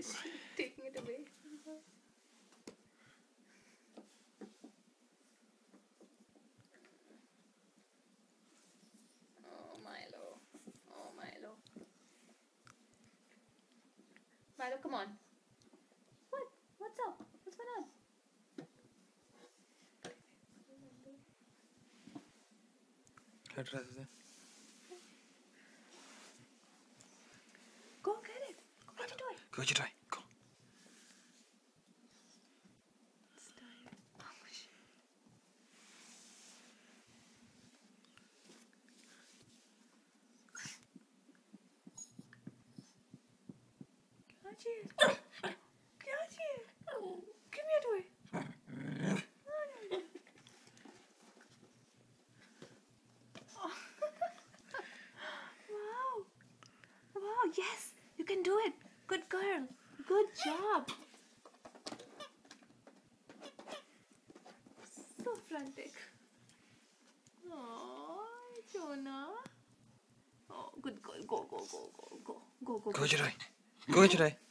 Is she taking it away from her? Oh, Millo. Oh, Millo. Millo, come on. What? What's up? What's going on? Head rather than. Go get it. Go get your toy. Go get your toy. Gotcha. Gotcha. Give me a toy. wow. Wow, yes, you can do it. Good girl. Good job. So frantic. Oh, Jonah. Oh, good girl. Go, go, go, go, go. Go, go, go. go get your toy.